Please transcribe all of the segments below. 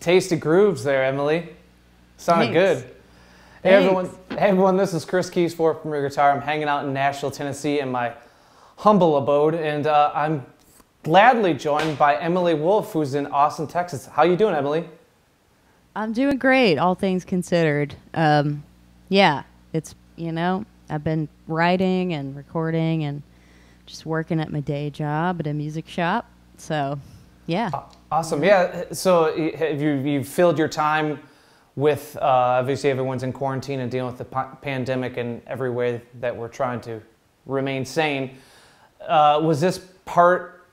Tasty grooves there, Emily. Sounded Thanks. good. Hey Thanks. everyone, hey everyone, this is Chris Kies for Premier Guitar. I'm hanging out in Nashville, Tennessee in my humble abode, and uh, I'm gladly joined by Emily Wolfe, who's in Austin, Texas. How you doing, Emily? I'm doing great, all things considered. Um, yeah, it's, you know, I've been writing and recording and just working at my day job at a music shop. So, yeah. Awesome. Yeah. So have you you filled your time with uh, obviously everyone's in quarantine and dealing with the pa- pandemic in every way that we're trying to remain sane. Uh, was this part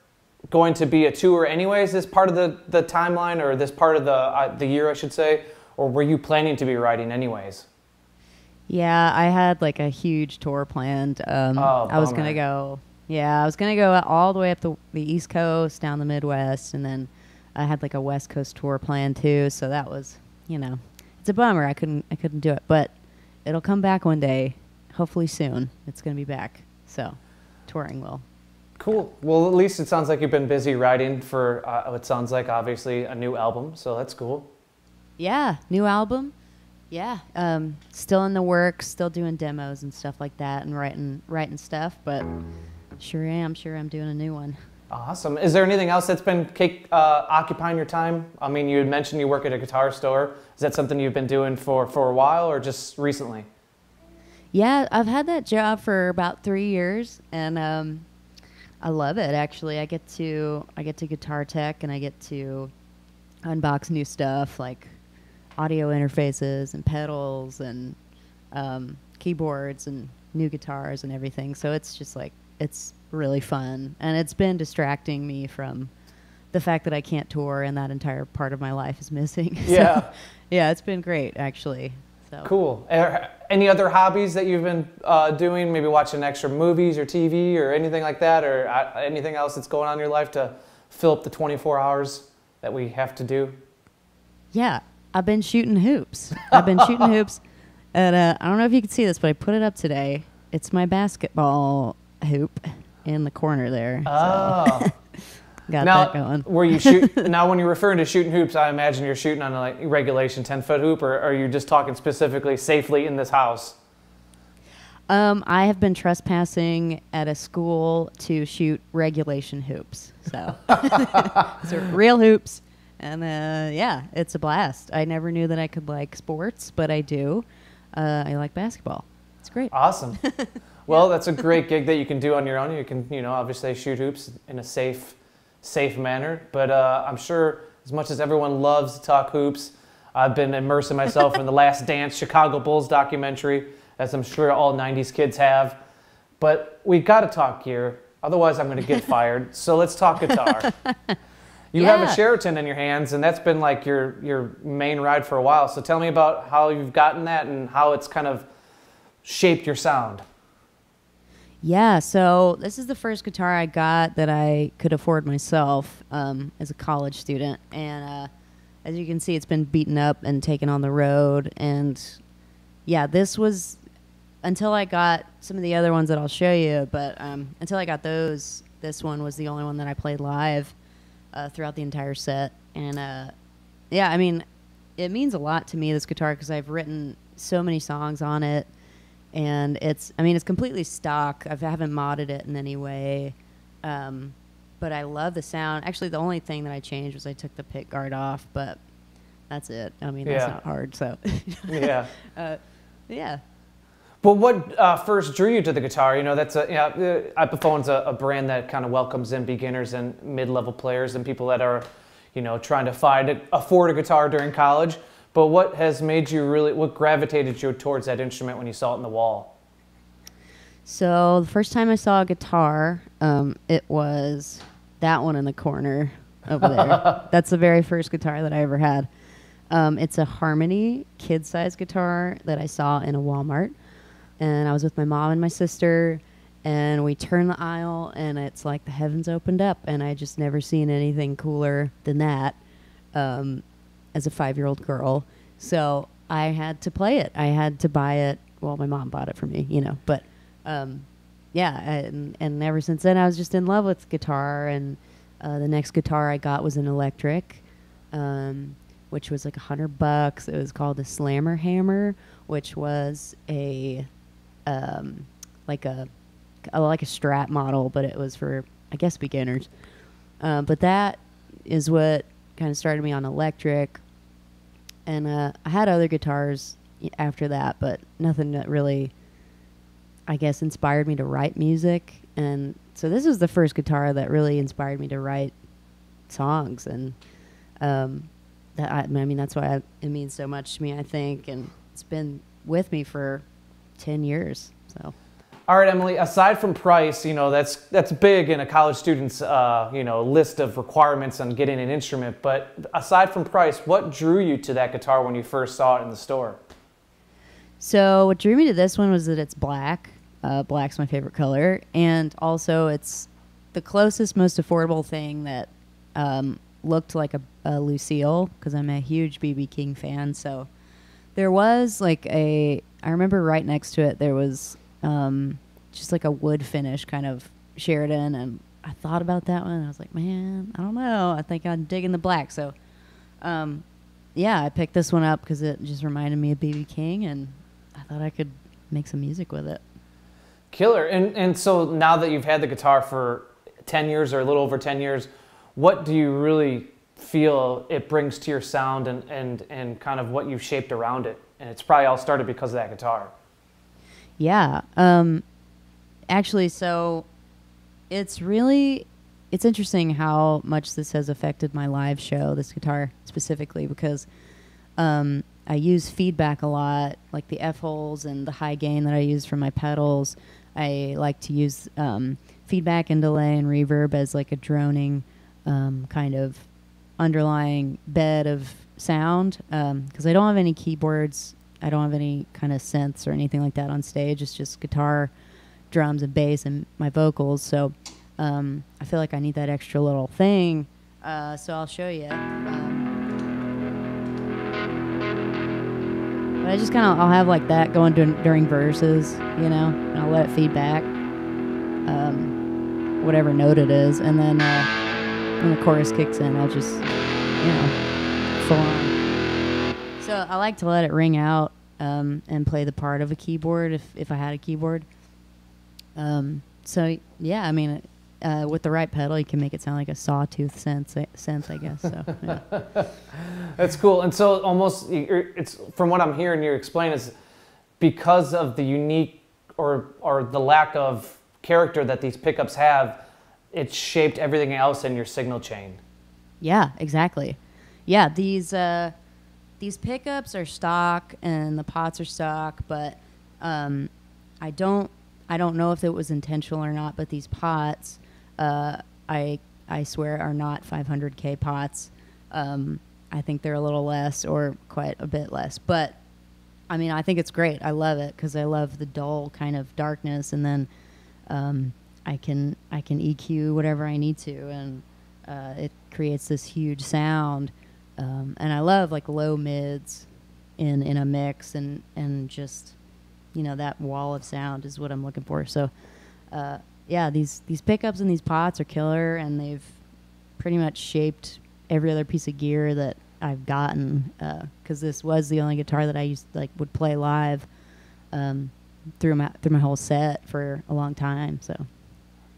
going to be a tour anyways? This part of the, the timeline or this part of the uh, the year, I should say, or were you planning to be writing anyways? Yeah, I had like a huge tour planned. Um, Oh, I was going to go, yeah, I was going to go all the way up the, the East Coast, down the Midwest, and then I had like a West Coast tour planned too. So that was, you know, it's a bummer. I couldn't, I couldn't do it, but it'll come back one day. Hopefully soon. It's going to be back. So touring will. Cool. Well, at least it sounds like you've been busy writing for uh, what sounds like obviously a new album. So that's cool. Yeah, new album. Yeah, um, still in the works, still doing demos and stuff like that, and writing writing stuff. But sure am, sure I'm doing a new one. Awesome. Is there anything else that's been uh, occupying your time? I mean, you had mentioned you work at a guitar store. Is that something you've been doing for, for a while or just recently? Yeah, I've had that job for about three years, and um, I love it. Actually, I get to I get to guitar tech, and I get to unbox new stuff like audio interfaces and pedals and um, keyboards and new guitars and everything. So it's just like it's really fun, and it's been distracting me from the fact that I can't tour, and that entire part of my life is missing. So, Yeah. yeah, it's been great actually. So Cool. Are- Any other hobbies that you've been uh, doing? Maybe watching extra movies or TV or anything like that, or uh, anything else that's going on in your life to fill up the 24 hours that we have to do? Yeah, I've been shooting hoops. I've been shooting hoops. And uh, I don't know if you can see this, but I put it up today. It's my basketball hoop in the corner there. Oh. Got now, that going. were you shoot? now, when you're referring to shooting hoops, I imagine you're shooting on a like regulation 10 foot hoop, or are you just talking specifically safely in this house? Um, I have been trespassing at a school to shoot regulation hoops. So, so real hoops. And uh, yeah, it's a blast. I never knew that I could like sports, but I do. Uh, I like basketball. It's great. Awesome. Well, that's a great gig that you can do on your own. You can, you know, obviously shoot hoops in a safe, safe manner. But uh, I'm sure, as much as everyone loves to talk hoops, I've been immersing myself in the Last Dance Chicago Bulls documentary, as I'm sure all '90s kids have. But we got to talk gear, otherwise I'm going to get fired. So let's talk guitar. You have a Sheraton in your hands, and that's been like your your main ride for a while. So tell me about how you've gotten that and how it's kind of shaped your sound. Yeah, so this is the first guitar I got that I could afford myself um, as a college student, and uh, as you can see, it's been beaten up and taken on the road. And yeah, this was until I got some of the other ones that I'll show you, but um, until I got those, this one was the only one that I played live uh, throughout the entire set. And uh, yeah, I mean, it means a lot to me this guitar because I've written so many songs on it and it's i mean it's completely stock I've, i haven't modded it in any way um, but i love the sound actually the only thing that i changed was i took the pick guard off but that's it i mean Yeah. that's not hard so Yeah. uh, yeah But what uh, first drew you to the guitar? You know, that's a yeah. Uh, Epiphone's a, a brand that kind of welcomes in beginners and mid-level players and people that are, you know, trying to find a, afford a guitar during college. But what has made you really? What gravitated you towards that instrument when you saw it in the wall? so the first time i saw a guitar um, it was that one in the corner over there that's the very first guitar that i ever had um, it's a harmony kid-size guitar that i saw in a walmart and I was with my mom and my sister, and we turned the aisle, and it's like the heavens opened up, and I just never seen anything cooler than that um, as a five year old girl. So I had to play it. I had to buy it. Well, my mom bought it for me, you know, but um, yeah, and, and ever since then, I was just in love with guitar, and uh, the next guitar I got was an electric. Um, which was like a hundred bucks. It was called a Slammer Hamer, which was a um, like a, a like a Strat model, but it was for I guess beginners. Uh, but that is what kind of started me on electric, and uh, I had other guitars after that, but nothing that really, I guess, inspired me to write music. And so this was the first guitar that really inspired me to write songs, and um, that I, I mean that's why I, it means so much to me. I think, and it's been with me for ten years. So. All right, Emily. Aside from price, you know that's that's big in a college student's uh, you know list of requirements on getting an instrument. But aside from price, what drew you to that guitar when you first saw it in the store? So what drew me to this one was that it's black. Uh, black's my favorite color, and also it's the closest, most affordable thing that um, looked like a, a Lucille because I'm a huge BB King fan. So there was like a. I remember right next to it there was um, just like a wood finish kind of Sheraton, and I thought about that one. I was like, man, I don't know. I think I'm digging the black. So, um, yeah, I picked this one up because it just reminded me of BB King, and I thought I could make some music with it. Killer. And and so now that you've had the guitar for ten years or a little over ten years, what do you really feel it brings to your sound and and and kind of what you've shaped around it? And it's probably all started because of that guitar. Yeah. Um, actually, so it's really it's interesting how much this has affected my live show, this guitar specifically, because um, I use feedback a lot, like the F holes and the high gain that I use for my pedals. I like to use um, feedback and delay and reverb as like a droning um, kind of underlying bed of sound because I don't have any keyboards. I don't have any kind of synths or anything like that on stage. It's just guitar, drums, and bass, and my vocals. So um, I feel like I need that extra little thing. Uh, so I'll show you. Um, but I just kind of I'll have like that going during, during verses, you know, and I'll let it feedback, um, whatever note it is, and then uh, when the chorus kicks in, I'll just, you know, full on. So I like to let it ring out um, and play the part of a keyboard if if I had a keyboard. Um, so yeah, I mean, uh, with the right pedal, you can make it sound like a sawtooth synth, synth I guess. So yeah. That's cool. And so almost it's from what I'm hearing you explain is because of the unique or or the lack of character that these pickups have, it's shaped everything else in your signal chain. Yeah, exactly. Yeah, these uh, these pickups are stock and the pots are stock, but um, I don't I don't know if it was intentional or not. But these pots, uh, I I swear are not 500k pots. Um, I think they're a little less or quite a bit less, but I mean I think it's great. I love it because I love the dull kind of darkness, and then um, I can I can EQ whatever I need to, and uh, it creates this huge sound. Um, and I love like low mids in in a mix, and and just you know that wall of sound is what I'm looking for. So uh, yeah, these these pickups and these pots are killer, and they've pretty much shaped every other piece of gear that I've gotten because this was the only guitar that I used like would play live um, through my through my whole set for a long time. So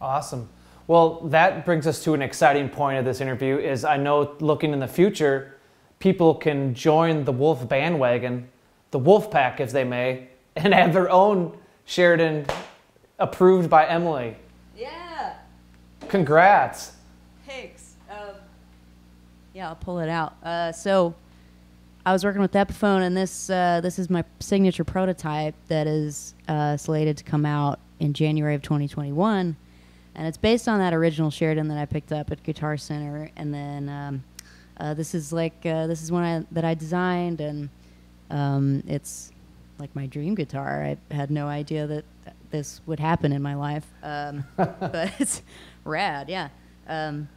Awesome. Well, that brings us to an exciting point of this interview is I know looking in the future, people can join the Wolf bandwagon, the Wolf Pack if they may, and have their own Sheraton approved by Emily. yeah, Congrats. thanks. Um, yeah, I'll pull it out. Uh, so I was working with Epiphone, and this uh, this is my signature prototype that is uh, slated to come out in January of 2021, and it's based on that original Sheraton that I picked up at Guitar Center, and then um, uh, this is like uh, this is one I, that I designed, and um, it's like my dream guitar. I had no idea that this would happen in my life, um, but it's rad, yeah. Um,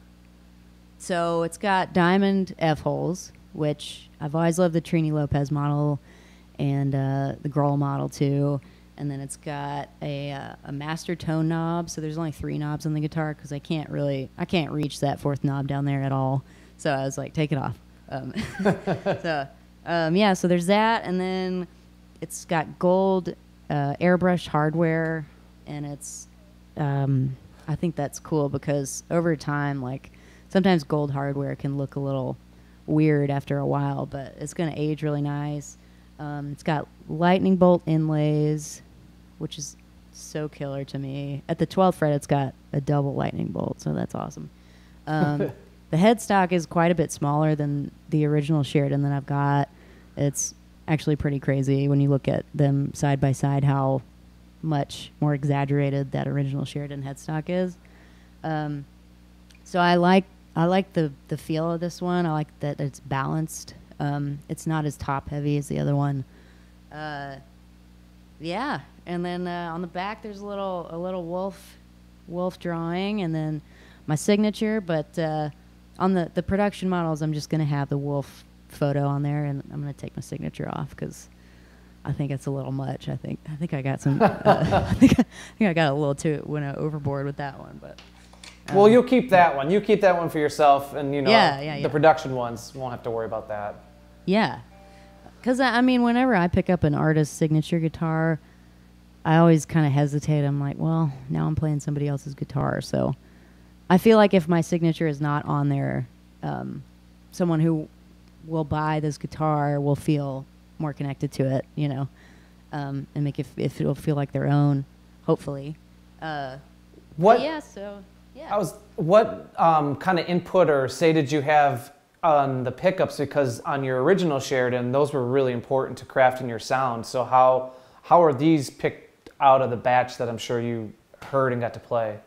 so it's got diamond F holes, which I've always loved the Trini Lopez model and uh, the Grohl model too. And then it's got a, uh, a master tone knob. So there's only three knobs on the guitar because I can't really, I can't reach that fourth knob down there at all. So I was like, take it off. Um, so um, yeah, so there's that, and then it's got gold uh, airbrush hardware, and it's um, I think that's cool because over time, like sometimes gold hardware can look a little weird after a while, but it's going to age really nice. Um, it's got lightning bolt inlays, which is so killer to me. At the 12th fret, it's got a double lightning bolt, so that's awesome. Um, the headstock is quite a bit smaller than the original Sheraton that I've got. It's actually pretty crazy when you look at them side by side how much more exaggerated that original Sheraton headstock is. Um, so I like I like the the feel of this one. I like that it's balanced. Um, it's not as top heavy as the other one. Uh, yeah, and then uh, on the back there's a little a little wolf wolf drawing, and then my signature. But uh, on the the production models, I'm just gonna have the wolf photo on there, and I'm gonna take my signature off because I think it's a little much. I think I think I got some. uh, I, think I, think I got a little too went overboard with that one, but. well, you'll keep that one. You keep that one for yourself, and you know Yeah, yeah, the production ones won't have to worry about that. Yeah. Because, I I mean, whenever I pick up an artist's signature guitar, I always kind of hesitate. I'm like, well, now I'm playing somebody else's guitar. So I feel like if my signature is not on there, um, someone who will buy this guitar will feel more connected to it, you know, um, and make it, if it'll feel like their own, hopefully. Uh, What Yeah, so, yeah. I was what um, kind of input or say did you have on the pickups because on your original Sheraton those were really important to crafting your sound. So how how are these picked out of the batch that I'm sure you heard and got to play?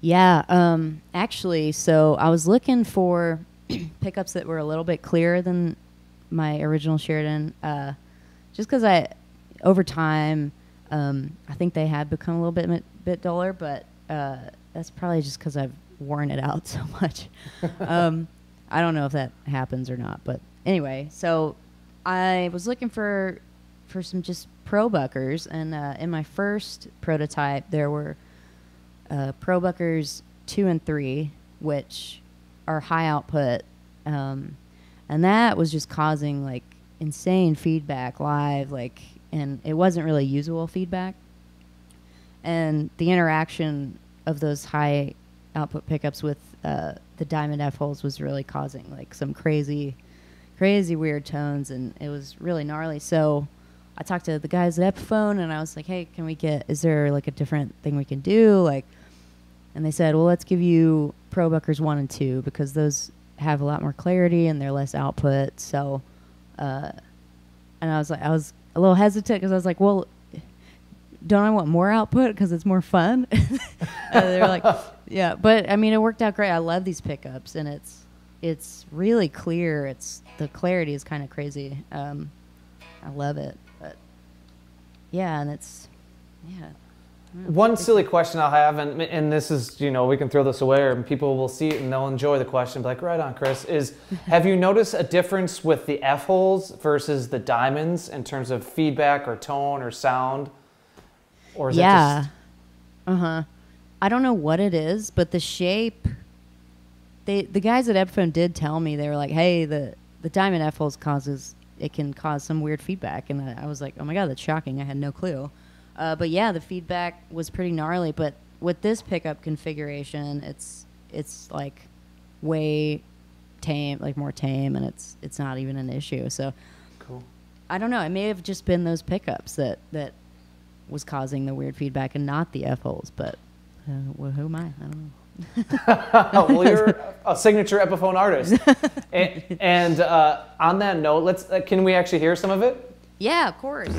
Yeah, um, actually, so I was looking for pickups that were a little bit clearer than my original Sheraton, uh, just because I, over time, um, I think they had become a little bit bit duller, but uh, that's probably just because I've worn it out so much. um, I don't know if that happens or not, but anyway, so I was looking for for some just pro buckers, and uh, in my first prototype, there were uh, Pro Buckers two and three, which are high output, um, and that was just causing like insane feedback live, like, and it wasn't really usable feedback. And the interaction of those high output pickups with uh, the diamond F holes was really causing like some crazy, crazy weird tones, and it was really gnarly. So I talked to the guys at Epiphone, and I was like, "Hey, can we get? Is there like a different thing we can do? Like?" And they said, "Well, let's give you Pro Buckers one and two because those have a lot more clarity and they're less output." So, uh, and I was like, I was a little hesitant because I was like, "Well, don't I want more output because it's more fun?" and they're like, "Yeah," but I mean, it worked out great. I love these pickups, and it's it's really clear. It's the clarity is kind of crazy. Um, I love it, but yeah, and it's yeah. One silly question I'll have, and, and this is, you know, we can throw this away or people will see it and they'll enjoy the question, be like, right on, Chris, is have you noticed a difference with the F holes versus the diamonds in terms of feedback or tone or sound? Or is yeah. it just. Uh huh. I don't know what it is, but the shape. They the guys at Epiphone did tell me they were like, "Hey, the the diamond F holes causes it can cause some weird feedback," and I, I was like, "Oh my god, that's shocking! I had no clue." Uh, but yeah, the feedback was pretty gnarly. But with this pickup configuration, it's it's like way tame, like more tame, and it's it's not even an issue. So Cool. I don't know. It may have just been those pickups that that was causing the weird feedback, and not the f holes. But uh, well, who am I? I don't know. well, you're a signature Epiphone artist. and and uh, on that note, let's uh, can we actually hear some of it? Yeah, of course.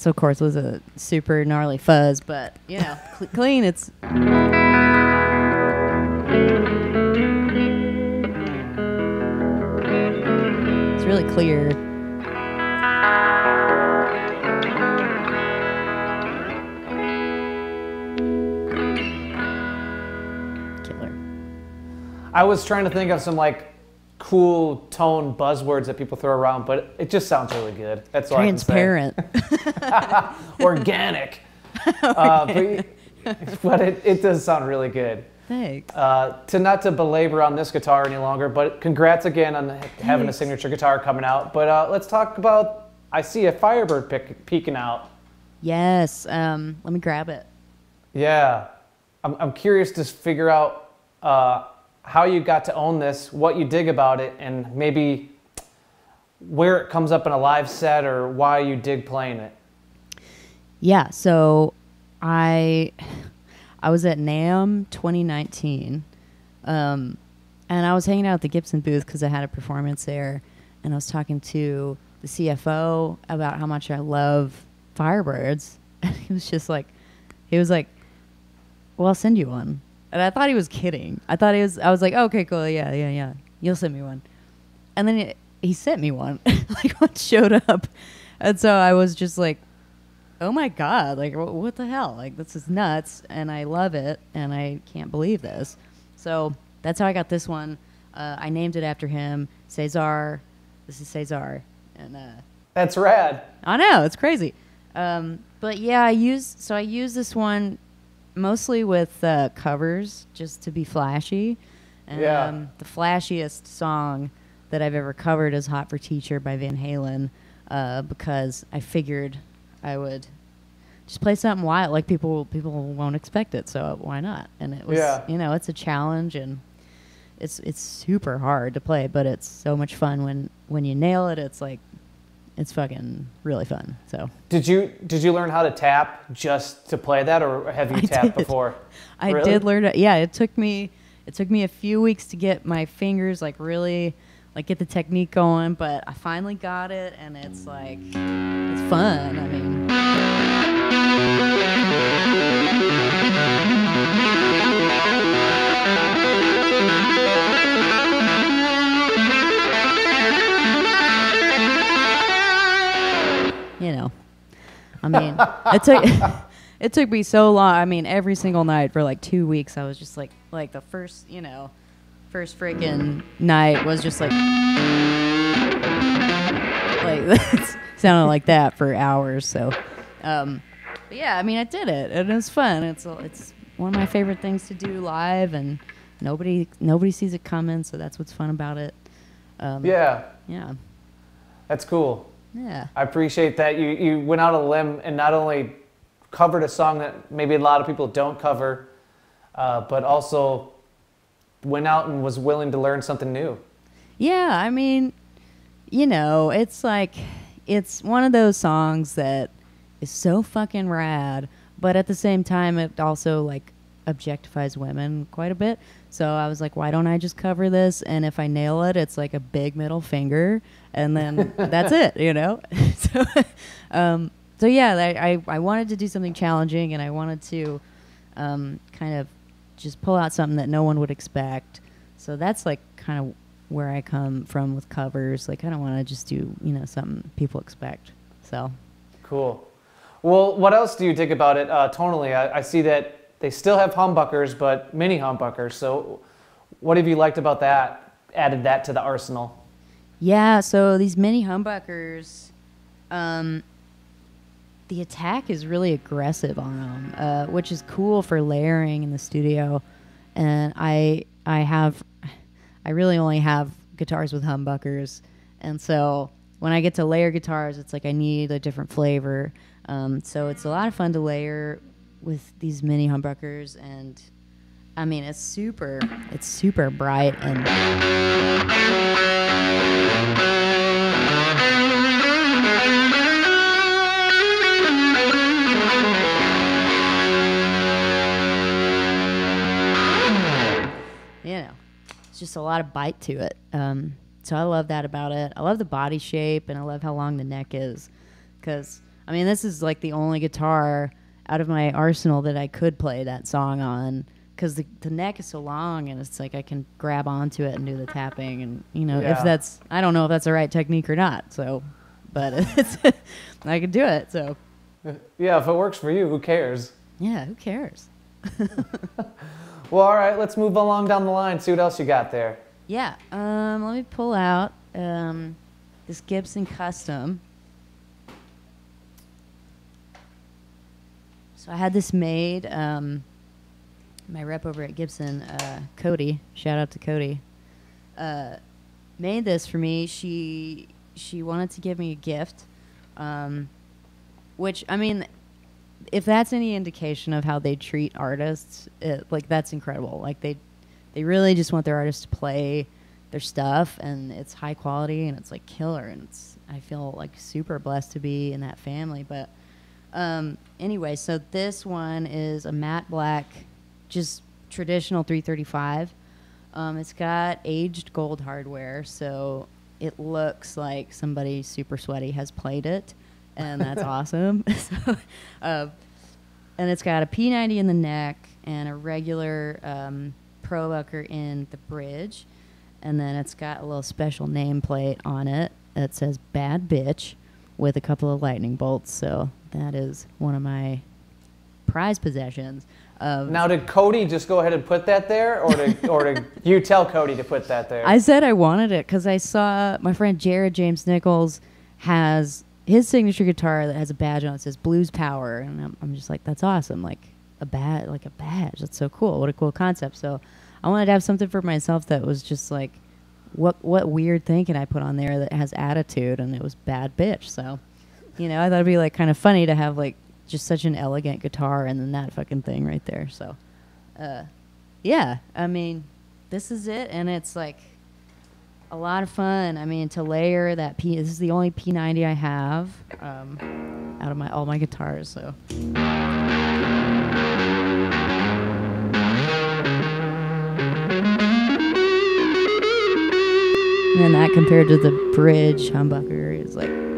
That's of course was a super gnarly fuzz, but you know, cl clean. It's. It's really clear. Killer. I was trying to think of some like cool tone buzzwords that people throw around, but it just sounds really good. That's all Transparent. I can say. Organic. Uh, but but it, it does sound really good. Thanks. Uh, to not to belabor on this guitar any longer, but congrats again on having a signature guitar coming out. But uh, let's talk about. I see a Firebird pick, peeking out. Yes. Um, let me grab it. Yeah, I'm, I'm curious to figure out uh, how you got to own this, what you dig about it, and maybe where it comes up in a live set or why you dig playing it. Yeah, so I I was at NAMM 2019, um, and I was hanging out at the Gibson booth because I had a performance there, and I was talking to the CFO about how much I love Firebirds, and he was just like, he was like, "Well, I'll send you one," and I thought he was kidding. I thought he was. I was like, "Okay, cool, yeah, yeah, yeah, you'll send me one," and then it, he sent me one, like one showed up, and so I was just like oh my god like wh- what the hell? Like this is nuts. And i love it. And i can't believe this. So that's how i got this one. Uh, i named it after him cesar. This is cesar. And uh, That's rad. i know. It's crazy. Um, but yeah i use so i use this one mostly with uh, covers just to be flashy and Yeah. um, the flashiest song that i've ever covered is hot for teacher by van halen uh, because i figured I would just play something wild. Like people, people won't expect it, so why not? And it was, Yeah. you know, it's a challenge, and it's it's super hard to play, but it's so much fun when when you nail it. It's like it's fucking really fun. So Did you did you learn how to tap just to play that, or have you I tapped did. before? I Really? did learn it. Yeah, it took me it took me a few weeks to get my fingers like really like get the technique going, but I finally got it, and it's like it's fun. I mean. I mean, it took it took me so long. I mean, every single night for like two weeks, I was just like, like the first, you know, first freaking night was just like, like sounded like that for hours. So, um, but yeah, I mean, I did it, and it was fun. It's it's one of my favorite things to do live, and nobody nobody sees it coming, so that's what's fun about it. Um, Yeah, yeah, that's cool. Yeah. I appreciate that you you went out on a limb and not only covered a song that maybe a lot of people don't cover, uh, but also went out and was willing to learn something new. Yeah, I mean, you know, it's like it's one of those songs that is so fucking rad, but at the same time it also like objectifies women quite a bit. So I was like, why don't I just cover this and if I nail it, it's like a big middle finger and then that's it, you know? so um so yeah, I, I I wanted to do something challenging and I wanted to um kind of just pull out something that no one would expect. So that's like kind of where I come from with covers. Like I don't want to just do you know something people expect. So Cool. Well, what else do you dig about it uh, tonally? I, I see that they still have humbuckers, but mini humbuckers. So, what have you liked about that? Added that to the arsenal. yeah, so these mini humbuckers, um, the attack is really aggressive on them, uh, which is cool for layering in the studio. And I I have I really only have guitars with humbuckers, and so when I get to layer guitars, it's like I need a different flavor. Um, so it's a lot of fun to layer with these mini humbuckers, and I mean it's super it's super bright and you know, it's just a lot of bite to it. Um, so I love that about it. I love the body shape and I love how long the neck is. Because, I mean, this is like the only guitar out of my arsenal that I could play that song on. Because the, the neck is so long and it's like I can grab onto it and do the tapping. And, you know, Yeah. if that's, I don't know if that's the right technique or not. So, but it's, I can do it. So, Yeah, if it works for you, who cares? yeah, who cares? Well, all right, let's move along down the line. See what else you got there. Yeah. Um, let me pull out um, this Gibson Custom. So I had this made. Um, my rep over at Gibson, uh, Cody, shout out to Cody, uh, made this for me. She she wanted to give me a gift, um, which I mean, if that's any indication of how they treat artists, it, like that's incredible. Like they they really just want their artists to play their stuff and it's high quality and it's like killer and it's I feel like super blessed to be in that family. But um, anyway, so this one is a matte black, just traditional 335. Um, it's got aged gold hardware, so it looks like somebody super sweaty has played it, and that's awesome. so, uh, and it's got a P90 in the neck and a regular um, Probucker in the bridge, and then it's got a little special nameplate on it that says "Bad Bitch" with a couple of lightning bolts. So that is one of my prized possessions. Of Now, did Cody just go ahead and put that there, or did, or did you tell Cody to put that there? I said I wanted it because I saw my friend Jared James Nichols has his signature guitar that has a badge on it that says Blues Power, and I'm, I'm just like, that's awesome, like a badge, like a badge. That's so cool. What a cool concept. So I wanted to have something for myself that was just like, what what weird thing can I put on there that has attitude, and it was bad bitch. So, you know, I thought it'd be like kind of funny to have like just such an elegant guitar and then that fucking thing right there. So, uh, yeah, I mean, this is it, and it's like a lot of fun. I mean, to layer that P. This is the only P90 I have um, out of my all my guitars. So. And then that compared to the bridge humbucker is like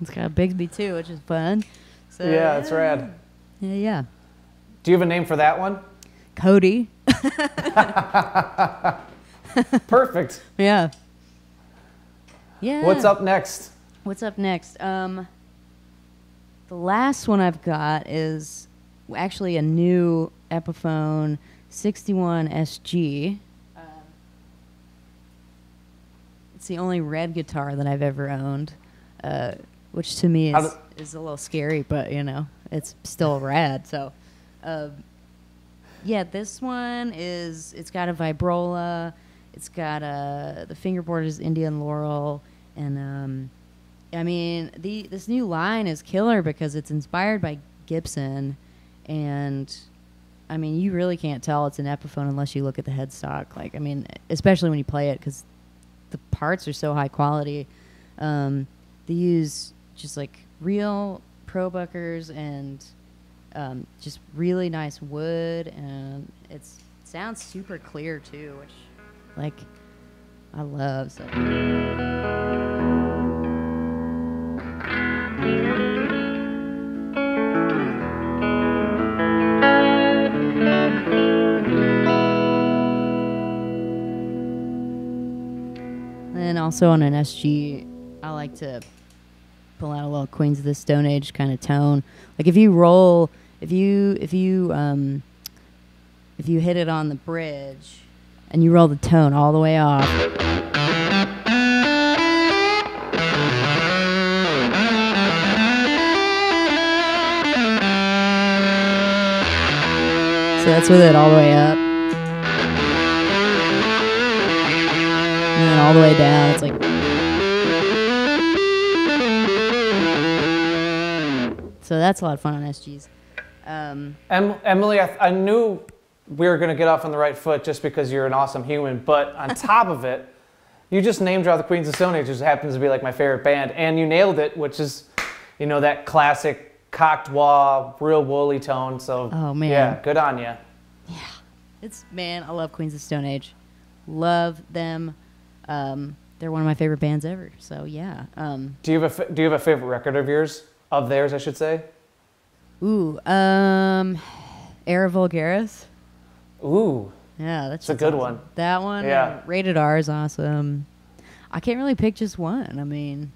it's got a Bigsby too, which is fun. So, yeah, it's rad. Yeah, yeah. Do you have a name for that one? Cody. Perfect. Yeah. Yeah. What's up next? What's up next? Um, the last one I've got is actually a new Epiphone 61 SG. Um, it's the only red guitar that I've ever owned, uh, which to me is, is a little scary, but you know, it's still rad. So, uh, yeah, this one is it's got a vibrola, it's got a the fingerboard is Indian Laurel, and um, I mean the this new line is killer because it's inspired by Gibson, and I mean you really can't tell it's an Epiphone unless you look at the headstock. Like I mean, especially when you play it because the parts are so high quality. Um, they use just like real pro probuckers and um, just really nice wood, and it sounds super clear too, which like I love. So. And also on an SG, I like to pull out a little Queens of the Stone Age kind of tone. Like if you roll, if you if you um, if you hit it on the bridge and you roll the tone all the way off. So that's with it all the way up. And then all the way down, it's like. So that's a lot of fun on SGs. Um, Em- Emily, I, I knew we were going to get off on the right foot just because you're an awesome human, but on top of it, you just name drop the Queens of Stone Age, which happens to be like my favorite band, and you nailed it, which is, you know, that classic cocked wah, real woolly tone. So, Oh, man. yeah, good on you. Yeah, it's man, I love Queens of Stone Age. Love them. Um, they're one of my favorite bands ever. So yeah. Um, Do you have a fa- do you have a favorite record of yours? Of theirs, I should say. ooh, um, Era Vulgaris. Ooh, Yeah, that's It's a good one. That one, Yeah. uh, rated R is awesome. I can't really pick just one. I mean,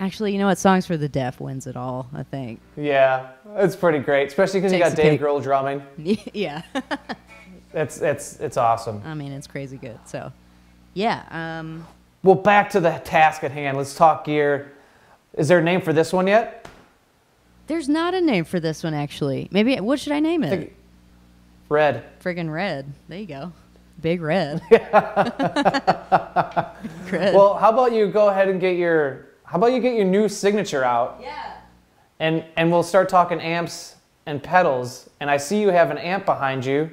actually, you know what? Songs for the Deaf wins it all. I think. Yeah, it's pretty great, especially because you got Dave. Grohl drumming. yeah. It's it's it's awesome. I mean, it's crazy good. So, yeah. Um, Well, back to the task at hand. Let's talk gear. Is there a name for this one yet? there's not a name for this one actually. Maybe what should I name it? Red. Friggin' red. There you go. Big red. Big red. Well, how about you go ahead and get your how about you get your new signature out yeah. and and we'll start talking amps and pedals. And I see you have an amp behind you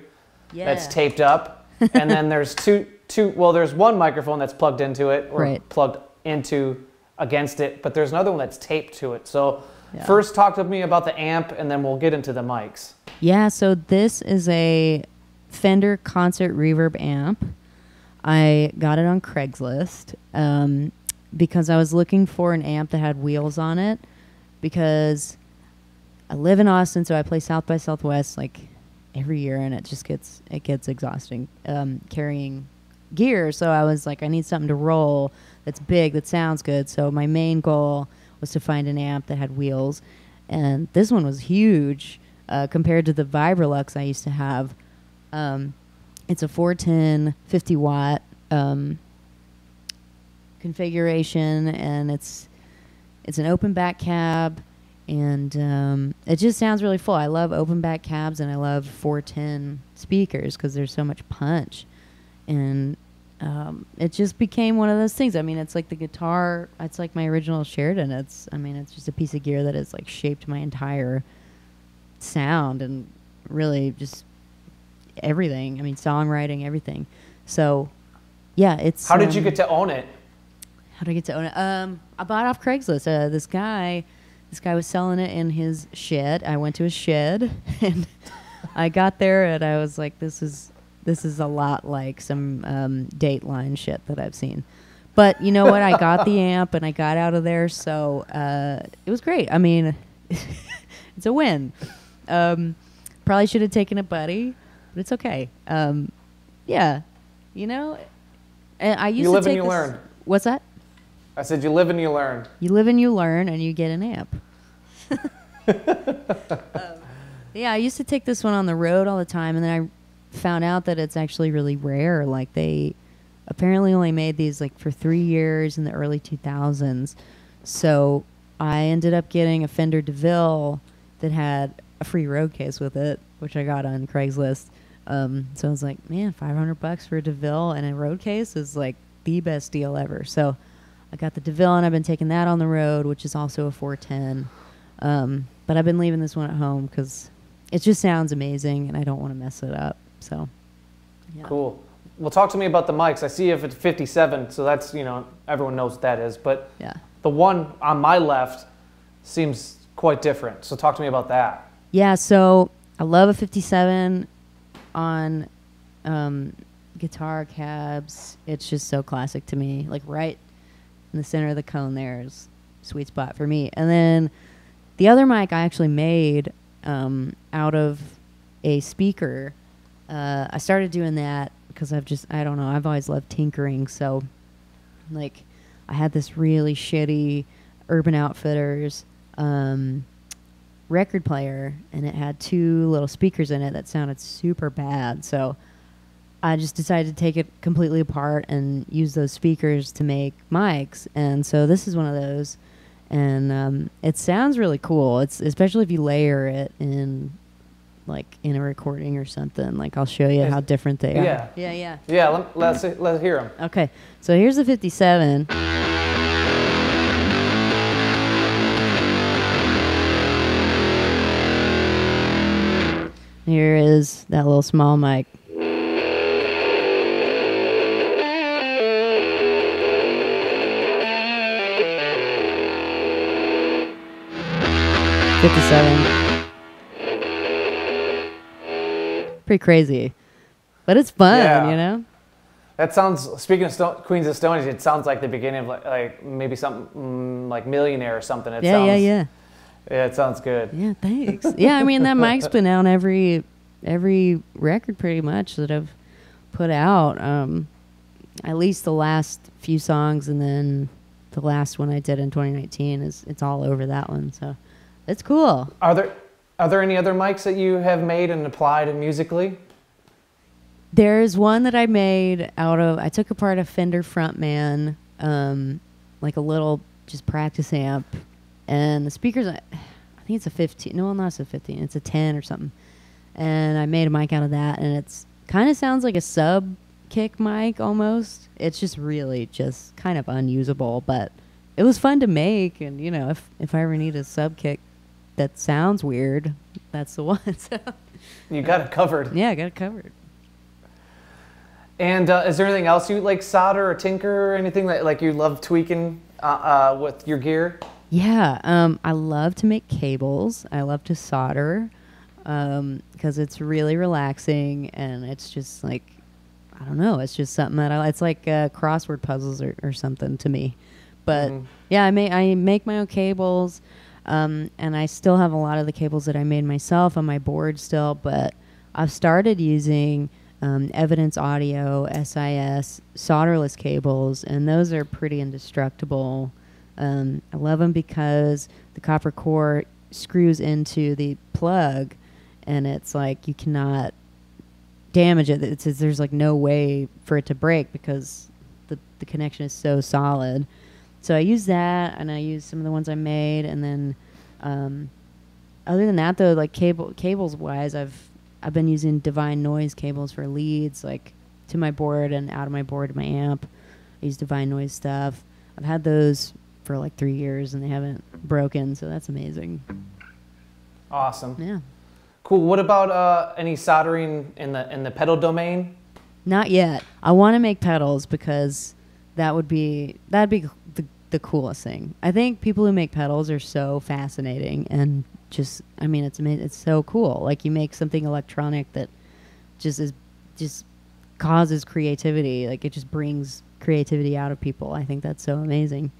Yeah. that's taped up, and then there's two two. Well, there's one microphone that's plugged into it or Right. plugged into against it, but there's another one that's taped to it. So Yeah. first, talk to me about the amp, and then we'll get into the mics. Yeah, so this is a Fender Concert Reverb amp. I got it on Craigslist um, because I was looking for an amp that had wheels on it because I live in Austin, so I play South by Southwest like every year, and it just gets it gets exhausting um, carrying gear. So I was like, I need something to roll that's big, that sounds good. So my main goal was to find an amp that had wheels, and this one was huge uh, compared to the Vibrolux I used to have. Um, it's a 410 50 watt um, configuration, and it's it's an open back cab, and um, it just sounds really full. I love open back cabs, and I love 410 speakers because there's so much punch, and um, it just became one of those things. I mean, it's like the guitar. It's like my original Sheraton. It's I mean, it's just a piece of gear that has like shaped my entire sound and really just everything. I mean, songwriting, everything. So, yeah, it's. How did you um, get to own it? How did I get to own it? Um, I bought it off Craigslist. Uh, this guy, this guy was selling it in his shed. I went to his shed, and I got there, and I was like, "This is this is a lot like some um, Dateline shit that I've seen." But you know what? I got the amp, and I got out of there, so uh, it was great. I mean, it's a win. Um, probably should have taken a buddy, but it's okay. Um, yeah, you know, and I used You to live and take you this- learn. What's that? I said you live and you learn. You live and you learn, and you get an amp. Um, yeah, I used to take this one on the road all the time, and then I found out that it's actually really rare. Like they apparently only made these like for three years in the early 2000s. So I ended up getting a Fender DeVille that had a free road case with it, which I got on Craigslist. Um, so I was like, man, 500 bucks for a DeVille and a road case is like the best deal ever. So I got the DeVille and I've been taking that on the road, which is also a 410. Um, but I've been leaving this one at home because it just sounds amazing and I don't want to mess it up. So, yeah. Cool. Well, talk to me about the mics. I see if it's 57, so that's you know everyone knows what that is. But Yeah. the one on my left seems quite different. So talk to me about that. Yeah, so I love a 57 on um, guitar cabs. It's just so classic to me. Like right in the center of the cone there is sweet spot for me. And then the other mic I actually made um, out of a speaker. Uh, I started doing that because I've just I don't know I've always loved tinkering. So like I had this really shitty Urban Outfitters um, record player, and it had two little speakers in it that sounded super bad. So I just decided to take it completely apart and use those speakers to make mics. And so this is one of those, and um, it sounds really cool. It's especially if you layer it in. Like in a recording or something. Like I'll show you Is- how different they are. Yeah. Yeah, yeah. Yeah, let, let's let's hear them. Okay, so here's the 57. Here is that little small mic. Fifty-seven. Pretty crazy, but it's fun, Yeah. you know. That sounds. Speaking of Sto- Queens of Stone Age, it sounds like the beginning of like, like maybe something mm, like Millionaire or something. It yeah, sounds, yeah, yeah. Yeah, it sounds good. Yeah, thanks. yeah, I mean that mic's been out every every record pretty much that I've put out. Um, at least the last few songs, and then the last one I did in 2019 is it's all over that one. So it's cool. Are there are there any other mics that you have made and applied musically? There's one that I made out of. I took apart a Fender Frontman, um, like a little just practice amp, and the speakers. I, I think it's a 15. No, not a 15. It's a 10 or something. And I made a mic out of that, and it's kind of sounds like a sub kick mic almost. It's just really just kind of unusable, but it was fun to make. And you know, if if I ever need a sub kick that sounds weird, that's the one. so, You got it covered. yeah, I got it covered. And uh, is there anything else you like solder or tinker or anything that like you love tweaking uh, uh, with your gear? Yeah, um, I love to make cables. I love to solder because it's really relaxing and it's just like I don't know. It's just something that I. It's like uh, crossword puzzles or, or something to me. But Mhm. yeah, I make I make my own cables, um, and I still have a lot of the cables that I made myself on my board still. But I've started using um, Evidence Audio SIS solderless cables, and those are pretty indestructible. Um, I love them because the copper core screws into the plug, and it's like you cannot damage it. It's, there's like no way for it to break because the the connection is so solid. So I use that, and I use some of the ones I made, and then um, other than that, though, like cable cables wise, I've I've been using Divine Noise cables for leads, like to my board and out of my board to my amp. I use Divine Noise stuff. I've had those for like three years, and they haven't broken, so that's amazing. Awesome. Yeah. Cool. What about uh, any soldering in the in the pedal domain? Not yet. I want to make pedals because that would be that'd be the, the coolest thing. I think people who make pedals are so fascinating and just I mean it's amazing. It's so cool. Like you make something electronic that just is just causes creativity. Like it just brings creativity out of people. I think that's so amazing.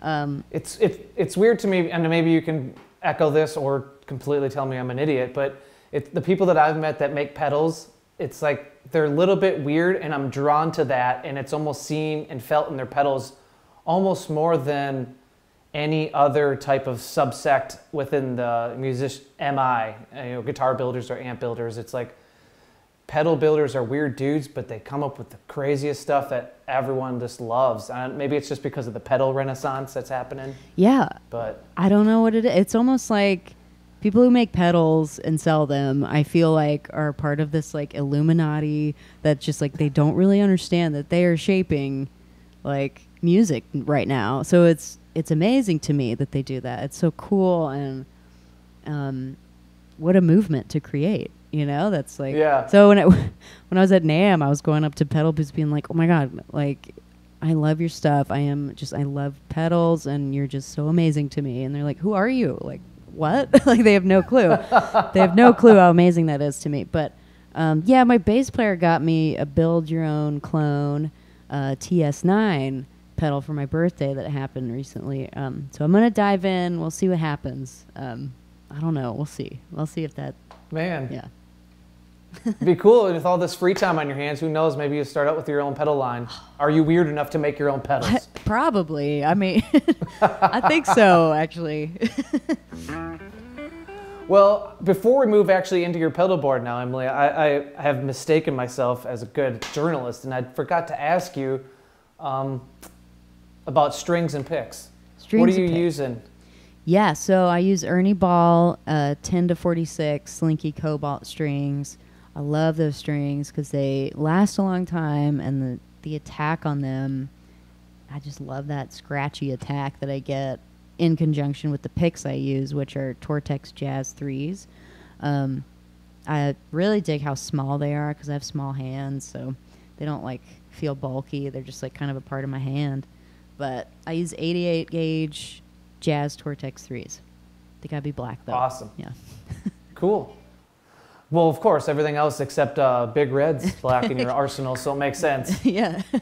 Um, It's it's it's weird to me, and maybe you can echo this or completely tell me I'm an idiot. But it, the people that I've met that make pedals, it's like they're a little bit weird, and I'm drawn to that, and it's almost seen and felt in their pedals, almost more than any other type of subsect within the music MI, you know, guitar builders or amp builders. It's like pedal builders are weird dudes, but they come up with the craziest stuff that everyone just loves. And maybe it's just because of the pedal renaissance that's happening, yeah, but I don't know what it is. It's almost like people who make pedals and sell them, I feel like are part of this like Illuminati that just like they don't really understand that they are shaping like music right now. So it's it's amazing to me that they do that. It's so cool and um what a movement to create, you know? That's like Yeah. So when it when I was at NAMM, I was going up to pedal booths being like, "Oh my god, like I love your stuff. I am just I love pedals and you're just so amazing to me." And they're like, "Who are you?" Like, "What?" like they have no clue. they have no clue how amazing that is to me. But um, yeah, my bass player got me a build your own clone uh, TS9 pedal for my birthday that happened recently. Um, so I'm gonna dive in. We'll see what happens. Um, I don't know. We'll see. We'll see if that. man, Yeah. It'd be cool with all this free time on your hands. Who knows? Maybe you start out with your own pedal line. Are you weird enough to make your own pedals? Probably. I mean, I think so, actually. Well, before we move actually into your pedal board now, Emily, I, I have mistaken myself as a good journalist, and I forgot to ask you um, about strings and picks. what are you and using? yeah, so I use Ernie Ball uh, 10 to 46 Slinky Cobalt strings. I love those strings because they last a long time, and the, the attack on them, I just love that scratchy attack that I get in conjunction with the picks I use, which are Tortex Jazz 3s. Um, I really dig how small they are because I have small hands, so they don't like feel bulky. They're just like kind of a part of my hand. But I use 88 gauge Jazz Tortex 3s. They gotta be black though. Awesome. Yeah. Cool. Well, of course, everything else except uh, Big Red's black in your arsenal, so it makes sense. yeah.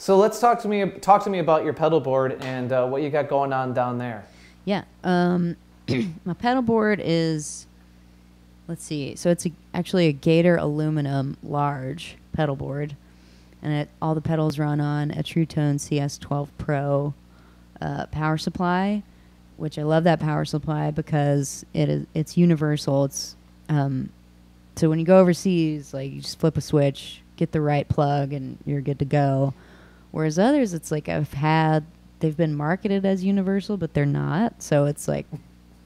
So let's talk to me talk to me about your pedal board and uh, what you got going on down there. Yeah. Um, my pedal board is let's see. So it's a, actually a Gator aluminum large pedal board, and it, all the pedals run on a True Tone CS12 Pro uh, power supply, which I love that power supply because it is it's universal. It's um, so when you go overseas, like you just flip a switch, get the right plug, and you're good to go. Whereas others, it's like I've had they've been marketed as universal, but they're not. So it's like,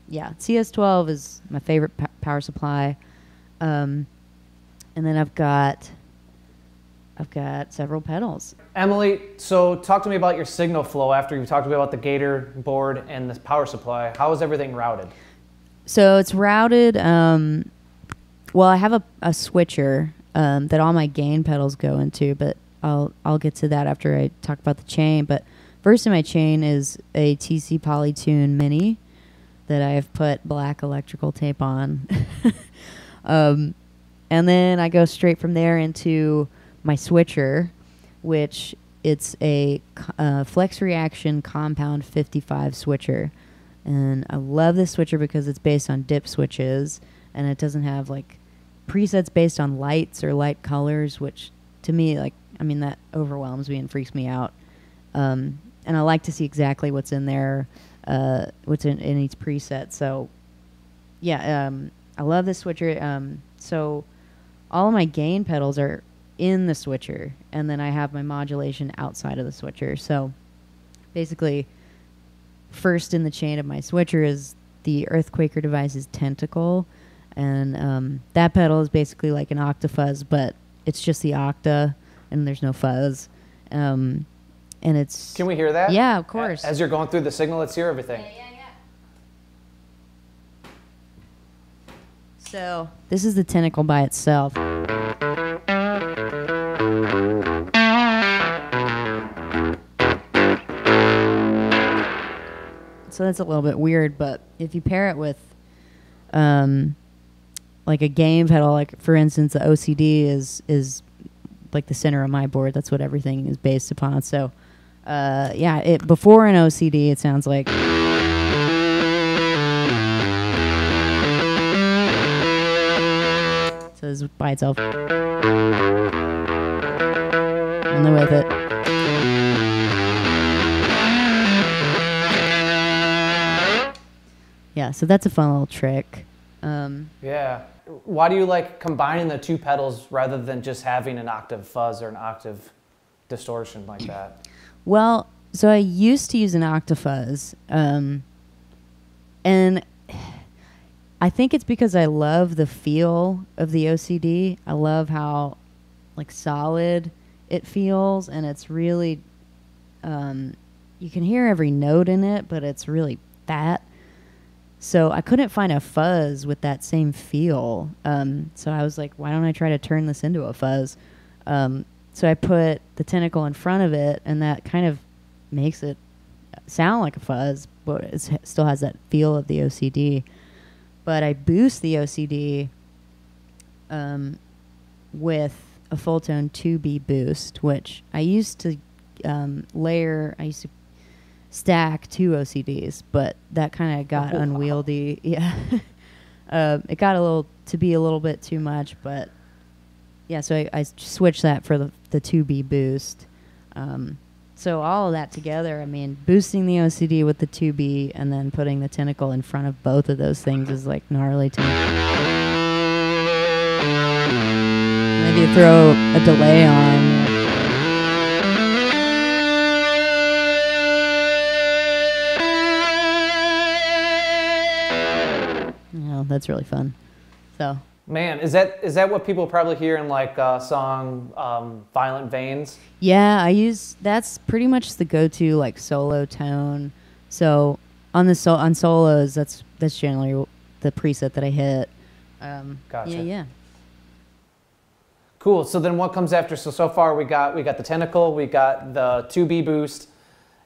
yeah, CS12 is my favorite power supply. Um, and then I've got I've got several pedals. Emily, so talk to me about your signal flow after you talked to me about the Gator board and the power supply. How is everything routed? So it's routed. Um, well, I have a, a switcher um, that all my gain pedals go into, but I'll I'll get to that after I talk about the chain. But first in my chain is a TC Polytune Mini that I have put black electrical tape on, um, and then I go straight from there into my switcher, which it's a uh, flex reaction compound 55 switcher. And I love this switcher because it's based on dip switches and it doesn't have like presets based on lights or light colors, which to me, like, I mean, that overwhelms me and freaks me out. Um, and I like to see exactly what's in there, uh, what's in, in each preset. So, yeah, um, I love this switcher. Um, so, all of my gain pedals are in the switcher, and then I have my modulation outside of the switcher. So, basically, first in the chain of my switcher is the Earthquaker Devices Tentacle, and um, that pedal is basically like an octafuzz, but it's just the octa, and there's no fuzz. Um, and it's Can we hear that? Yeah, of course. As you're going through the signal, let's hear everything. Yeah, yeah. So this is the tentacle by itself. So that's a little bit weird, but if you pair it with um, like a gain pedal, like for instance, the OCD is is like the center of my board. That's what everything is based upon. So uh, yeah, it before an OCD, it sounds like. So it's by itself. And then with it. Yeah, so that's a fun little trick. Um, Yeah. Why do you like combining the two pedals rather than just having an octave fuzz or an octave distortion like that? Well, so I used to use an Octafuzz, um, and I think it's because I love the feel of the OCD. I love how like solid it feels, and it's really um, you can hear every note in it, but it's really fat. So I couldn't find a fuzz with that same feel. Um, so I was like, why don't I try to turn this into a fuzz? Um, so I put the tentacle in front of it, and that kind of makes it sound like a fuzz, but it still has that feel of the OCD. But I boost the OCD um, with a Fulltone 2B boost, which I used to um, layer, I used to stack two OCDs, but that kind of got Oh, wow. unwieldy. Yeah. um, it got a little to be a little bit too much, but yeah, so I, I switched that for the, the 2B boost. Um, so all of that together, I mean, boosting the OCD with the 2B and then putting the tentacle in front of both of those things is like gnarly to me. Maybe throw a delay on. That's really fun. So Man, is that is that what people probably hear in like uh, song um, "Violent Veins"? Yeah, I use that's pretty much the go-to like solo tone. So on the so on solos, that's that's generally the preset that I hit. Um, Gotcha. Yeah, yeah. Cool. So then, what comes after? So so far we got we got the tentacle, we got the 2B boost,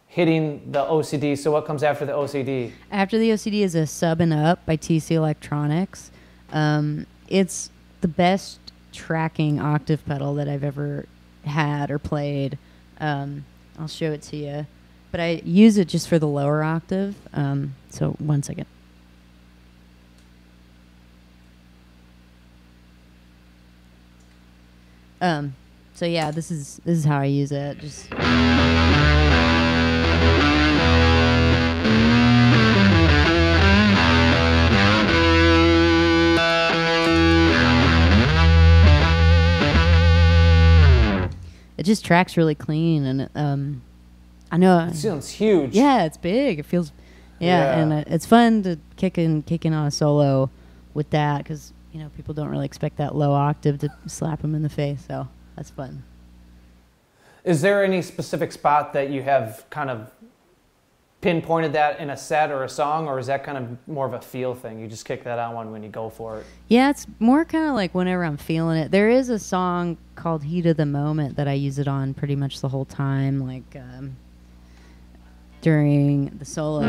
hitting the OCD. So what comes after the OCD? After the OCD is a Sub 'N' Up by TC Electronics. Um, it's the best tracking octave pedal that I've ever had or played. Um, I'll show it to you, but I use it just for the lower octave. Um, so one second. Um, so yeah, this is this is how I use it. Just. It just tracks really clean, and um, I know. It sounds huge. Yeah, it's big. It feels, yeah, Yeah. and uh, it's fun to kick in, kick in on a solo with that because you know people don't really expect that low octave to slap them in the face. So that's fun. Is there any specific spot that you have kind of pinpointed that in a set or a song, or is that kind of more of a feel thing? You just kick that out one when you go for it. Yeah, it's more kind of like whenever I'm feeling it. There is a song called "Heat of the Moment" that I use it on pretty much the whole time, like um, during the solo.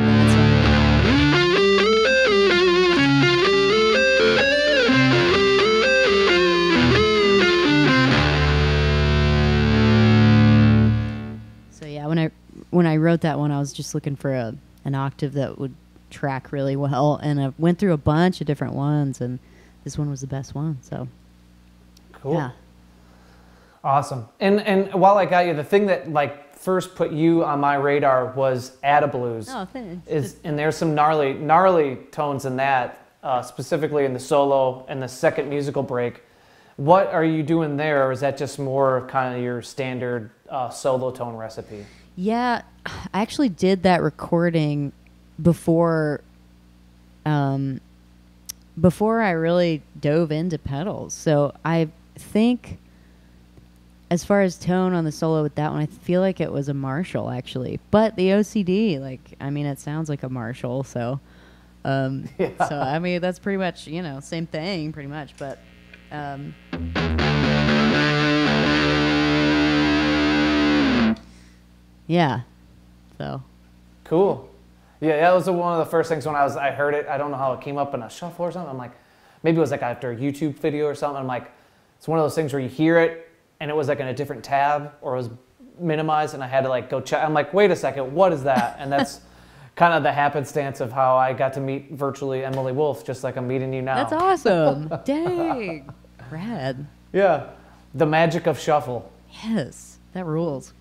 Wrote that one, I was just looking for a an octave that would track really well, and I went through a bunch of different ones, and this one was the best one. So Cool. yeah, Awesome. And and while I got you, the thing that like first put you on my radar was Atta Blues. oh thanks. Is and there's some gnarly gnarly tones in that, uh, specifically in the solo and the second musical break. What are you doing there, or is that just more kind of your standard uh, solo tone recipe? Yeah, I actually did that recording before um before I really dove into pedals. So I think as far as tone on the solo with that one, I feel like it was a Marshall actually. But the OCD, like I mean it sounds like a Marshall, so um Yeah. so I mean that's pretty much, you know, same thing pretty much, but um yeah. So Cool. Yeah, that was one of the first things when I was I heard it. I don't know how it came up in a shuffle or something. I'm like, maybe it was like after a YouTube video or something. I'm like, it's one of those things where you hear it and it was like in a different tab or it was minimized, and I had to like go check. I'm like, wait a second, what is that? And that's kind of the happenstance of how I got to meet virtually Emily Wolfe, just like I'm meeting you now. That's awesome. Dang. Rad. Yeah, the magic of shuffle. Yes. That rules.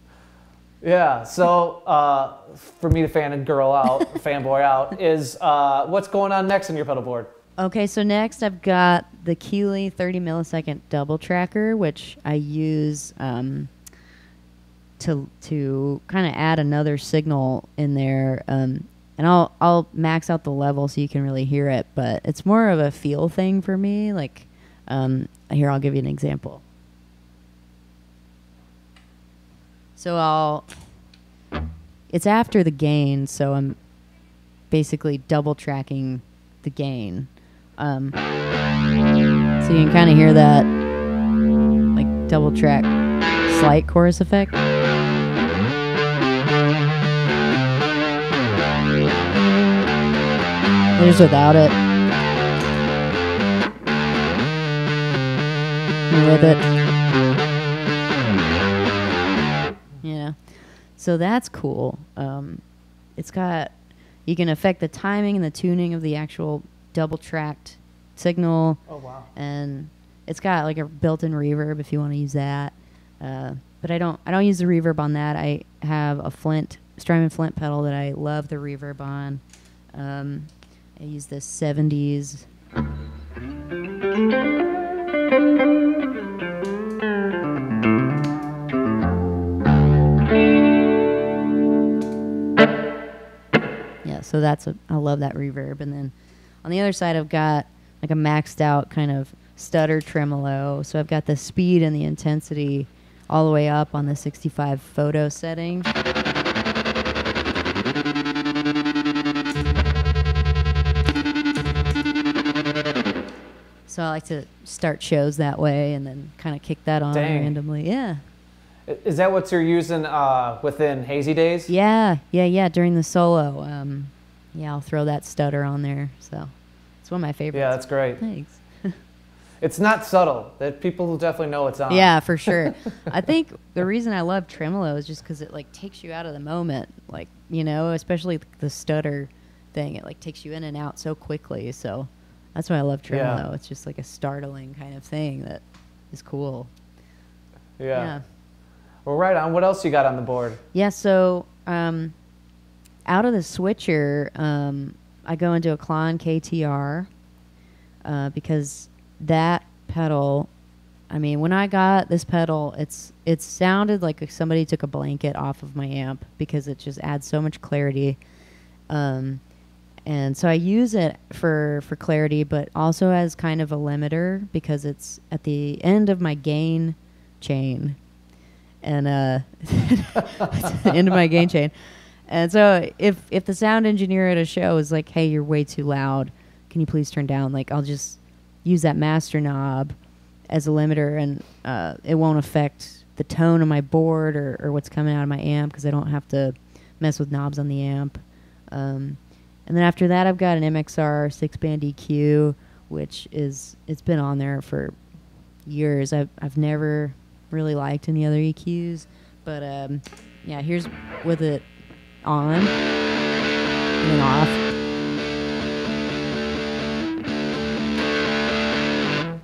Yeah. So uh, for me to fan a girl out, fanboy out, is uh, what's going on next in your pedal board? Okay, so next I've got the Keeley 30 millisecond double tracker, which I use um, to to kind of add another signal in there. Um, and I'll I'll max out the level so you can really hear it, but it's more of a feel thing for me. Like um, here, I'll give you an example. So I'll. It's after the gain, so I'm basically double tracking the gain. Um, so you can kind of hear that like double track slight chorus effect. There's without it. With it. So that's cool. Um, it's got you can affect the timing and the tuning of the actual double tracked signal. Oh wow. and it's got like a built-in reverb if you want to use that. Uh, but i don't i don't use the reverb on that. I have a flint strymon flint pedal that i love the reverb on. Um, i use the 70s so that's a i love that reverb and then on the other side i've got like a maxed out kind of stutter tremolo so i've got the speed and the intensity all the way up on the 65 photo setting so i like to start shows that way and then kind of kick that on Dang. randomly yeah Is that what you're using uh, within Hazy Days? Yeah, yeah, yeah. During the solo, um, yeah, I'll throw that stutter on there. So it's one of my favorites. Yeah, that's great. Thanks. It's not subtle. That people will definitely know it's on. Yeah, for sure. I think the reason I love tremolo is just because it like takes you out of the moment, like you know, especially the stutter thing. It like takes you in and out so quickly. So that's why I love tremolo. Yeah. It's just like a startling kind of thing that is cool. Yeah. yeah. Well, right on. What else you got on the board? Yeah, so um, out of the switcher, um, I go into a Klon KTR uh, because that pedal. I mean, when I got this pedal, it's it sounded like somebody took a blanket off of my amp because it just adds so much clarity. Um, and so I use it for for clarity, but also as kind of a limiter because it's at the end of my gain chain, and uh, end of my gain chain. And so if if the sound engineer at a show is like, "Hey, you're way too loud. Can you please turn down?" Like I'll just use that master knob as a limiter, and uh, it won't affect the tone of my board or, or what's coming out of my amp because I don't have to mess with knobs on the amp. Um, and then after that, I've got an MXR six band EQ, which is it's been on there for years. I've I've never really liked any other EQs, but um, yeah, here's with it on and then off.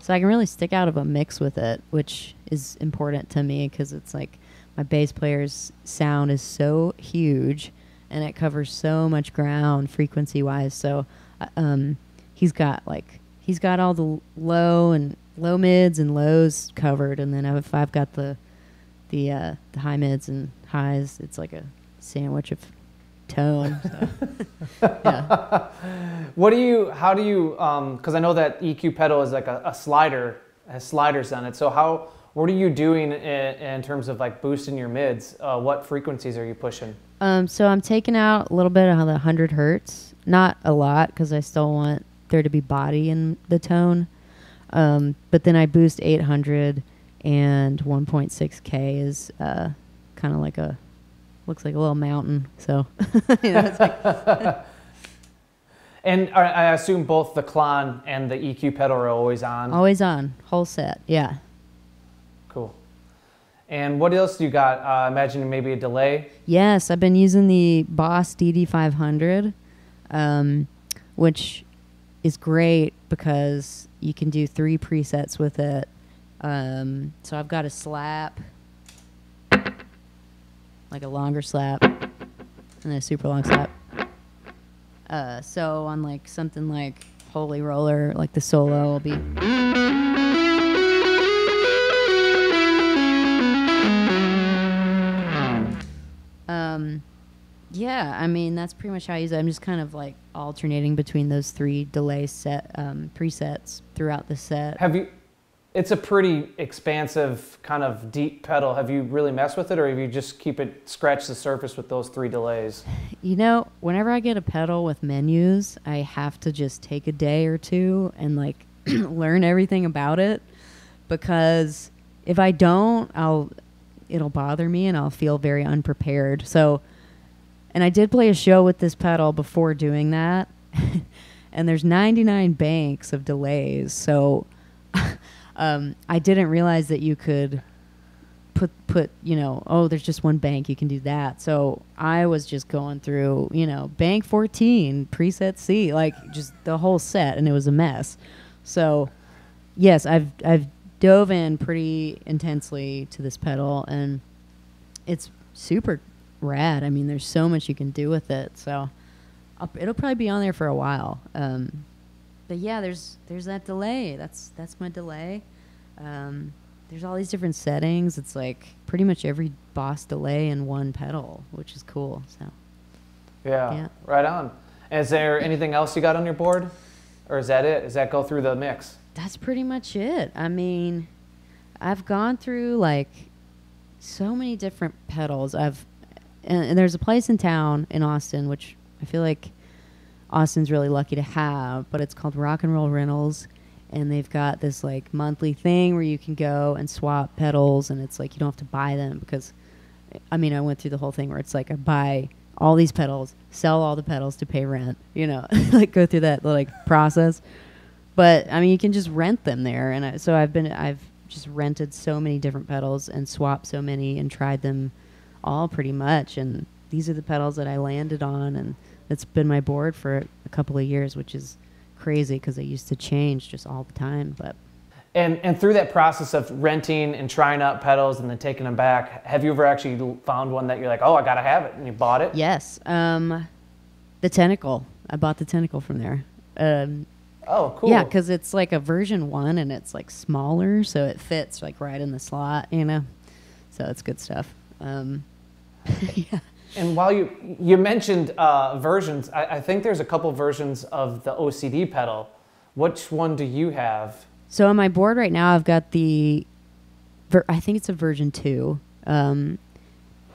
So I can really stick out of a mix with it, which is important to me because it's like my bass player's sound is so huge and it covers so much ground frequency wise. So uh, um, he's got like he's got all the low and low mids and lows covered, and then if I've got the the uh, the high mids and highs, it's like a sandwich of tone. So. yeah. What do you? How do you? Because I know that EQ pedal is like a, a, slider, has sliders on it. So how? What are you doing in, in terms of like boosting your mids? Uh, what frequencies are you pushing? Um, so I'm taking out a little bit of the 100 hertz, not a lot because I still want there to be body in the tone. Um, but then I boost 800 and 1.6k is uh, kind of like a looks like a little mountain. So, you know, like and I assume both the Klon and the EQ pedal are always on. Always on, whole set. Yeah. Cool. And what else do you got? Uh, imagine maybe a delay. Yes, I've been using the Boss DD500, um, which is great because you can do three presets with it. Um, so I've got a slap, like a longer slap, and then a super long slap. Uh, so on like something like Holy Roller, like the solo will be. Um, yeah, I mean that's pretty much how I use it. I'm just kind of like alternating between those three delay set um, presets throughout the set. Have you? It's a pretty expansive kind of deep pedal. Have you really messed with it, or have you just keep it scratch the surface with those three delays? You know, whenever I get a pedal with menus, I have to just take a day or two and like learn everything about it because if I don't, I'll it'll bother me and I'll feel very unprepared. So and I did play a show with this pedal before doing that. and there's 99 banks of delays. So um, I didn't realize that you could put put you know oh there's just one bank you can do that so i was just going through you know bank 14 preset c like just the whole set and it was a mess so yes i've i've dove in pretty intensely to this pedal and it's super rad. I mean, there's so much you can do with it. So I'll, it'll probably be on there for a while. Um, but yeah, there's there's that delay. That's that's my delay. Um, there's all these different settings. It's like pretty much every boss delay in one pedal, which is cool. So yeah, yeah. right on. Is there anything else you got on your board, or is that it? Does that go through the mix? That's pretty much it. I mean, I've gone through like so many different pedals. I've and, and there's a place in town in Austin, which I feel like Austin's really lucky to have, but it's called Rock and Roll Rentals. And they've got this like monthly thing where you can go and swap pedals, and it's like you don't have to buy them because, I mean, I went through the whole thing where it's like I buy all these pedals, sell all the pedals to pay rent, you know, like go through that like process. But I mean, you can just rent them there, and I, so I've been I've just rented so many different pedals and swapped so many and tried them all pretty much. And these are the pedals that I landed on, and it's been my board for a couple of years, which is crazy because they used to change just all the time. But And, and through that process of renting and trying out pedals and then taking them back, have you ever actually found one that you're like, oh, I gotta have it, and you bought it? Yes. Um, the tentacle. I bought the tentacle from there. Um, Oh, cool. Yeah, because it's like a version one and it's like smaller, so it fits like right in the slot, you know. So it's good stuff. Um, yeah. And while you you mentioned uh, versions, I, I think there's a couple versions of the OCD pedal. Which one do you have? So on my board right now, I've got the, ver- I think it's a version two, um,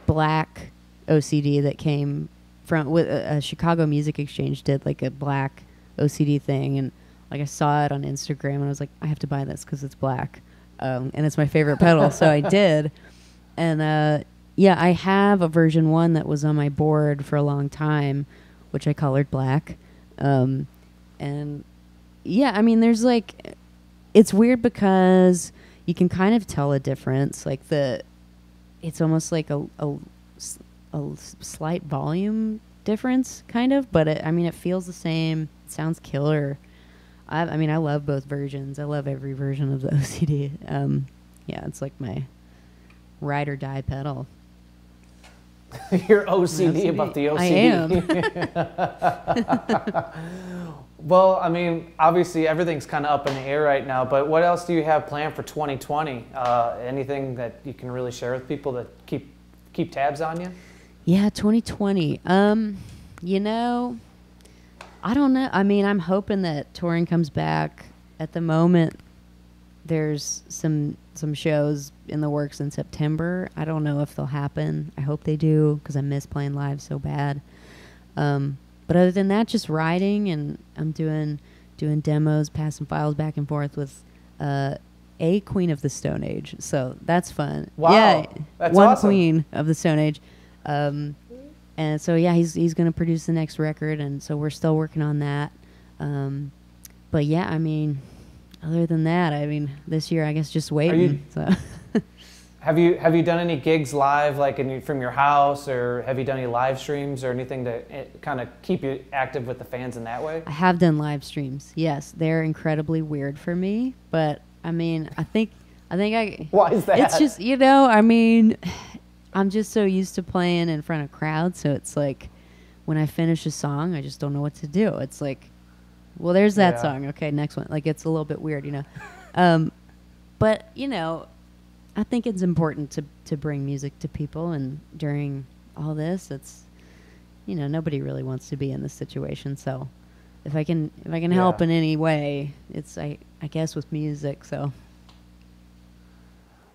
black OCD that came from with a, a Chicago Music Exchange did like a black OCD thing, and like I saw it on Instagram, and I was like, I have to buy this because it's black, um, and it's my favorite pedal, so I did, and uh, yeah, I have a version one that was on my board for a long time, which I colored black, um, and yeah, I mean, there's like, it's weird because you can kind of tell a difference, like the, it's almost like a a slight volume difference, kind of. But it, I mean, it feels the same. It sounds killer. I, I mean, I love both versions. I love every version of the OCD. Um, yeah, it's like my ride or die pedal. You're OCD, OCD. about the OCD. I am. well, I mean, obviously everything's kind of up in the air right now. But what else do you have planned for 2020? Uh, anything that you can really share with people that keep keep tabs on you? Yeah, 2020. Um, you know, I don't know. I mean, I'm hoping that touring comes back. At the moment, there's some some shows in the works in September. I don't know if they'll happen. I hope they do because I miss playing live so bad. Um, but other than that, just writing and I'm doing doing demos, passing files back and forth with uh, a Queen of the Stone Age. So that's fun. Wow, yeah, that's one awesome. Queen of the Stone Age. Um, and so yeah, he's he's gonna produce the next record, and so we're still working on that. Um, but yeah, I mean, other than that, I mean, this year I guess just waiting. so Have you have you done any gigs live, like in, from your house, or have you done any live streams or anything to eh, kind of keep you active with the fans in that way? I have done live streams. Yes, they're incredibly weird for me, but I mean, I think I think I. Why is that? It's just you know, I mean, I'm just so used to playing in front of crowds, so it's like when I finish a song, I just don't know what to do. It's like, well, there's that Yeah. song. Okay, next one. Like it's a little bit weird, you know. Um, but you know, I think it's important to to bring music to people, and during all this, it's you know nobody really wants to be in this situation. So if I can if I can help in any way, it's I I guess with music. So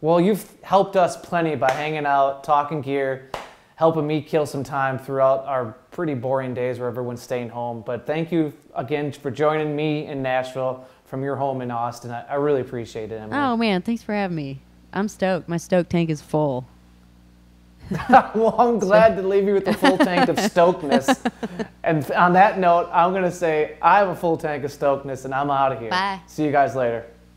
Well, you've helped us plenty by hanging out, talking gear, helping me kill some time throughout our pretty boring days where everyone's staying home. But thank you again for joining me in Nashville from your home in Austin. I, I really appreciate it, Emily. oh man, thanks for having me. I'm stoked. My stoke tank is full. well, I'm glad to leave you with a full tank of stokedness. And on that note, I'm going to say I have a full tank of stokedness and I'm out of here. Bye. See you guys later.